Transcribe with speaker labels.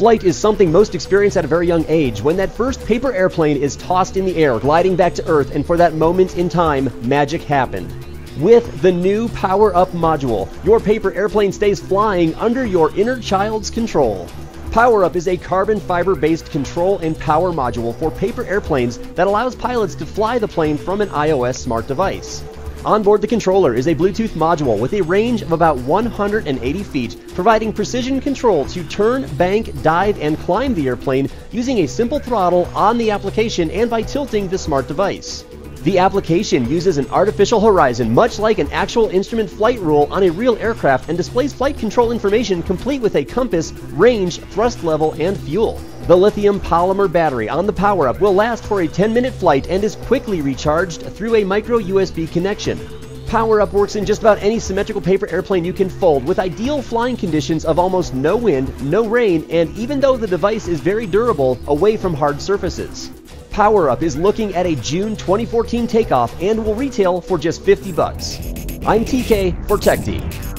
Speaker 1: Flight is something most experience at a very young age when that first paper airplane is tossed in the air, gliding back to Earth, and for that moment in time, magic happened. With the new Power Up module, your paper airplane stays flying under your inner child's control. Power Up is a carbon fiber based control and power module for paper airplanes that allows pilots to fly the plane from an iOS smart device. Onboard the controller is a Bluetooth module with a range of about 180 feet, providing precision control to turn, bank, dive, and climb the airplane using a simple throttle on the application and by tilting the smart device. The application uses an artificial horizon, much like an actual instrument flight rule on a real aircraft, and displays flight control information complete with a compass, range, thrust level, and fuel. The lithium polymer battery on the Power Up will last for a 10 minute flight and is quickly recharged through a micro USB connection. Power Up works in just about any symmetrical paper airplane you can fold with ideal flying conditions of almost no wind, no rain, and even though the device is very durable, away from hard surfaces. Power Up is looking at a June 2014 takeoff and will retail for just 50 bucks. I'm TK for TEKD.